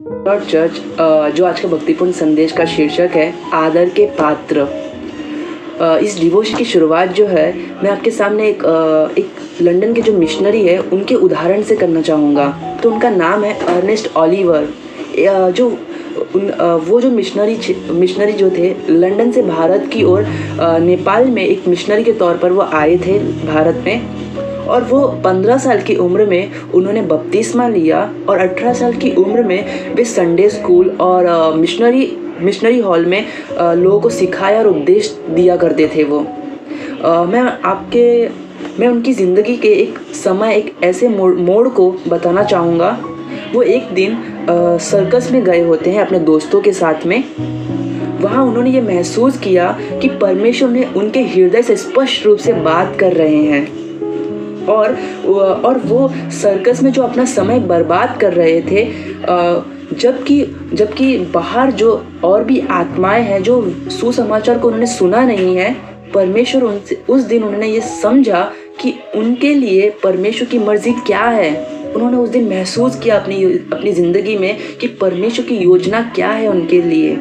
Church जो आज का भक्तिपूर्ण संदेश का शीर्षक है आदर के पात्र। इस डिवोशन की शुरुआत जो है मैं आपके सामने एक अ, एक लंदन के जो मिशनरी है उनके उदाहरण से करना चाहूँगा। तो उनका नाम है अर्नेस्ट ऑलिवर जो उन वो जो मिशनरी मिशनरी जो थे लंदन से भारत की ओर नेपाल में एक मिशनरी के तौर पर वो आए थे भारत में। और वो 15 साल की उम्र में उन्होंने बपतिस्मा लिया और 18 साल की उम्र में वे संडे स्कूल और मिशनरी मिशनरी हॉल में लोगों को सिखाया और उपदेश दिया करते थे वो। अ, मैं आपके मैं उनकी ज़िंदगी के एक समय एक ऐसे मोड़ मोड़ को बताना चाहूँगा। वो एक दिन अ, सर्कस में गए होते हैं अपने दोस्तों के साथ में। वहाँ उन्होंने ये महसूस किया कि परमेश्वर ने उनके हृदय से स्पष्ट रूप से बात कर रहे हैं। और और वो सर्कस में जो अपना समय बर्बाद कर रहे थे जबकि जबकि बाहर जो और भी आत्माएँ हैं, जो सुसमाचार को उन्होंने सुना नहीं है, परमेश्वर उनसे, उस दिन उन्होंने ये समझा कि उनके लिए परमेश्वर की मर्ज़ी क्या है। उन्होंने उस दिन महसूस किया अपनी अपनी ज़िंदगी में कि परमेश्वर की योजना क्या है उनके लिए।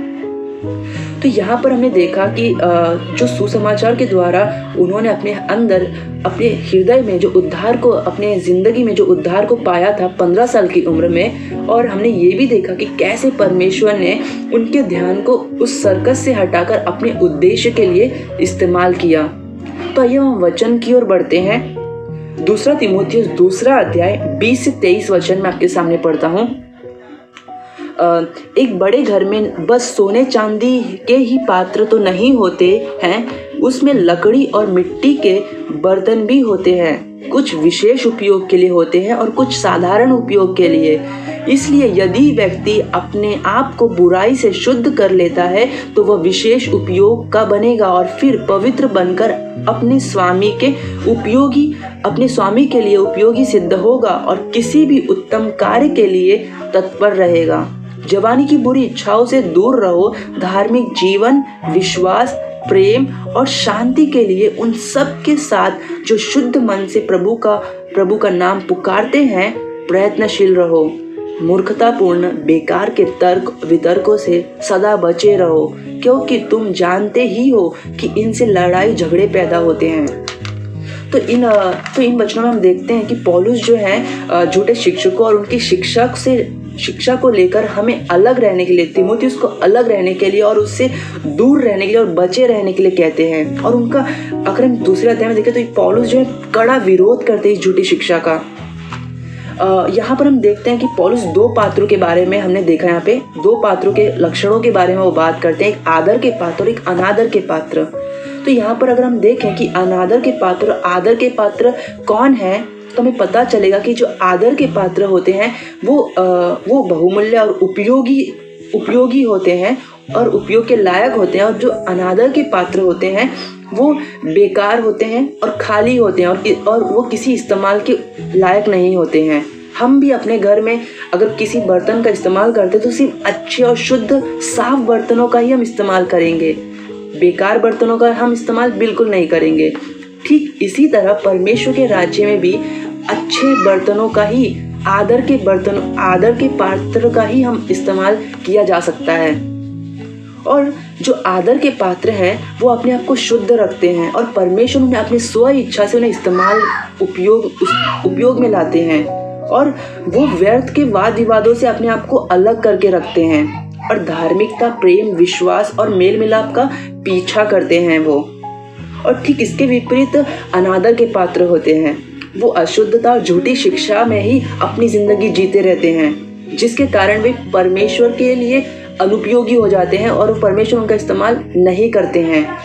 तो यहाँ पर हमने देखा कि जो सुसमाचार के द्वारा उन्होंने अपने अंदर अपने हृदय में जो उद्धार को, अपने ज़िंदगी में जो उद्धार को पाया था पंद्रह साल की उम्र में, और हमने ये भी देखा कि कैसे परमेश्वर ने उनके ध्यान को उस सर्कस से हटाकर अपने उद्देश्य के लिए इस्तेमाल किया। तो आइए हम वचन की ओर बढ़ते हैं। दूसरा तिमोथियस, दूसरा अध्याय 20 से 23 वचन मैं आपके सामने पढ़ता हूँ। एक बड़े घर में बस सोने चांदी के ही पात्र तो नहीं होते हैं, उसमें लकड़ी और मिट्टी के बर्तन भी होते हैं। कुछ विशेष उपयोग के लिए होते हैं और कुछ साधारण उपयोग के लिए। इसलिए यदि व्यक्ति अपने आप को बुराई से शुद्ध कर लेता है तो वह विशेष उपयोग का बनेगा और फिर पवित्र बनकर अपने स्वामी के उपयोगी, अपने स्वामी के लिए उपयोगी सिद्ध होगा और किसी भी उत्तम कार्य के लिए तत्पर रहेगा। जवानी की बुरी इच्छाओं से दूर रहो, धार्मिक जीवन, विश्वास, प्रेम और शांति के लिए उन सब के साथ जो शुद्ध मन से प्रभु का प्रभु का नाम पुकारते हैं, प्रयत्नशील रहो। मूर्खतापूर्ण, बेकार के तर्क, वितर्कों से सदा बचे रहो, क्योंकि तुम जानते ही हो कि इनसे लड़ाई झगड़े पैदा होते हैं। तो इन तो इन वचनों में हम देखते हैं कि पौलुस जो है झूठे शिक्षकों और उनकी शिक्षक से शिक्षा को लेकर हमें अलग रहने के लिए, तिमोथियस को अलग रहने के लिए और उससे दूर रहने के लिए और बचे रहने के लिए कहते हैं। और उनका अगर हम दूसरे अध्याय में देखें तो पौलुस जो है, कड़ा विरोध करते हैं झूठी शिक्षा का। यहाँ पर हम देखते हैं कि पौलुस दो पात्रों के बारे में हमने देखा यहाँ पे। दो पात्रों के लक्षणों के बारे में वो बात करते हैं, एक आदर के पात्र और एक अनादर के पात्र। तो यहाँ पर अगर हम देखें कि अनादर के पात्र आदर के पात्र कौन है तो हमें पता चलेगा कि जो आदर के पात्र होते हैं वो अ, वो बहुमूल्य और उपयोगी उपयोगी होते हैं और उपयोग के लायक होते हैं और जो अनादर के पात्र होते हैं वो बेकार होते हैं और खाली होते हैं और और वो किसी इस्तेमाल के लायक नहीं होते हैं। हम भी अपने घर में अगर किसी बर्तन का इस्तेमाल करते तो सिर्फ़ अच्छे और शुद्ध साफ़ बर्तनों का ही हम इस्तेमाल करेंगे। बेकार बर्तनों का हम इस्तेमाल बिल्कुल नहीं करेंगे। ठीक इसी तरह परमेश्वर के राज्य में भी अच्छे बर्तनों का ही, आदर के बर्तन, आदर के पात्र का ही हम इस्तेमाल किया जा सकता है। और जो आदर के पात्र हैं, वो अपने आप को शुद्ध रखते हैं और परमेश्वर उन्हें अपनी स्व इच्छा से उन्हें इस्तेमाल उपयोग उपयोग में लाते हैं और वो व्यर्थ के वाद विवादों से अपने आप को अलग करके रखते हैं। और धार्मिकता, प्रेम, विश्वास और मेल मिलाप का पीछा करते हैं वो। और ठीक इसके विपरीत अनादर के पात्र होते हैं। वो अशुद्धता और झूठी शिक्षा में ही अपनी ज़िंदगी जीते रहते हैं, जिसके कारण वे परमेश्वर के लिए अनुपयोगी हो जाते हैं और परमेश्वर उनका इस्तेमाल नहीं करते हैं।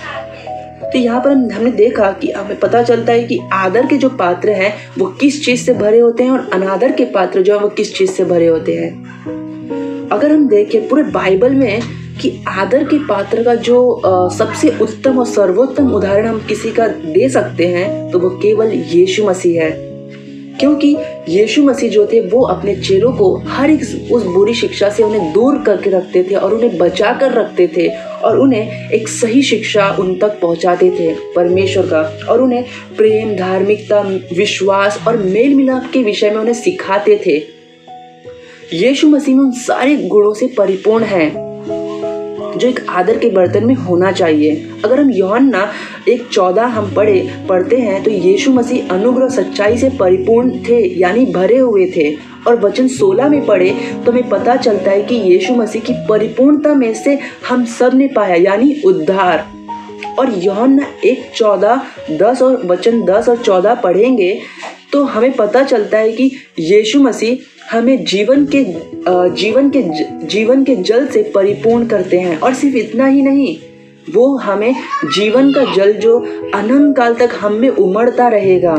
तो यहाँ पर हम, हमने देखा कि हमें पता चलता है कि आदर के जो पात्र हैं, वो किस चीज़ से भरे होते हैं और अनादर के पात्र जो है, वो किस चीज़ से भरे होते हैं। अगर हम देखें पूरे बाइबल में कि आदर के पात्र का जो सबसे उत्तम और सर्वोत्तम उदाहरण हम किसी का दे सकते हैं तो वो केवल यीशु मसीह है। क्योंकि यीशु मसीह जो थे, वो अपने चेलों को हर एक उस बुरी शिक्षा से उन्हें दूर करके रखते थे और उन्हें बचा कर रखते थे और उन्हें एक सही शिक्षा उन तक पहुंचाते थे, परमेश्वर का। और उन्हें प्रेम, धार्मिकता, विश्वास और मेल मिलाप के विषय में उन्हें सिखाते थे। यीशु मसीह में उन सारे गुणों से परिपूर्ण है, जो एक आदर के बर्तन में होना चाहिए। अगर हम यौहन्ना एक चौदह हम पढ़े, पढ़ते हैं तो यीशु मसीह अनुग्रह सच्चाई से परिपूर्ण थे, यानी भरे हुए थे। और वचन 16 में पढ़े तो हमें पता चलता है कि यीशु मसीह की परिपूर्णता में से हम सबने पाया, यानी उद्धार। और यौहन्ना एक चौदह, दस और वचन दस और चौदह पढ़ेंगे तो हमें पता चलता है कि यीशु मसीह हमें जीवन के जीवन के जीवन के जल से परिपूर्ण करते हैं। और सिर्फ़ इतना ही नहीं, वो हमें जीवन का जल जो अनंत काल तक हम में उमड़ता रहेगा।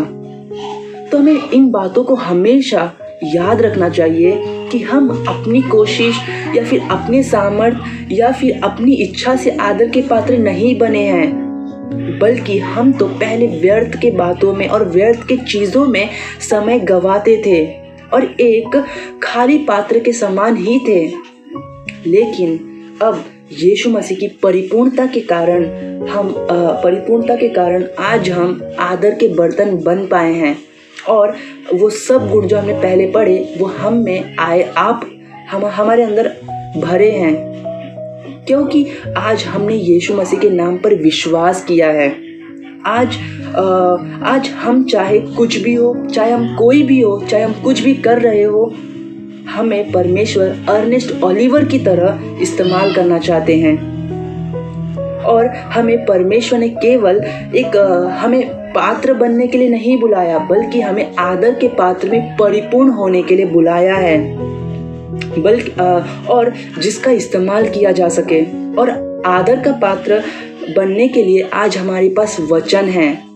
तो हमें इन बातों को हमेशा याद रखना चाहिए कि हम अपनी कोशिश या फिर अपने सामर्थ्य या फिर अपनी इच्छा से आदर के पात्र नहीं बने हैं। बल्कि हम तो पहले व्यर्थ के बातों में और व्यर्थ के चीज़ों में समय गवाते थे और एक खाली पात्र के समान ही थे। लेकिन अब यीशु मसीह की परिपूर्णता के कारण हम परिपूर्णता के कारण आज हम आदर के बर्तन बन पाए हैं और वो सब गुण जो हमने पहले पढ़े, वो हम में आए, आप हम, हमारे अंदर भरे हैं। क्योंकि आज हमने यीशु मसीह के नाम पर विश्वास किया है। आज आ, आज हम चाहे कुछ भी हो चाहे हम कोई भी हो चाहे हम कुछ भी कर रहे हो हमें परमेश्वर अर्नेस्ट ओलिवर की तरह इस्तेमाल करना चाहते हैं। और हमें परमेश्वर ने केवल एक हमें पात्र बनने के लिए नहीं बुलाया बल्कि हमें आदर के पात्र में परिपूर्ण होने के लिए बुलाया है। बल्कि और जिसका इस्तेमाल किया जा सके और आदर का पात्र बनने के लिए आज हमारे पास वचन है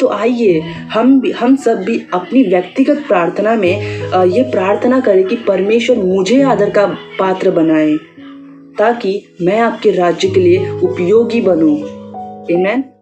तो आइए, हम भी, हम सब भी अपनी व्यक्तिगत प्रार्थना में ये प्रार्थना करें कि परमेश्वर मुझे आदर का पात्र बनाए, ताकि मैं आपके राज्य के लिए उपयोगी बनूं। Amen.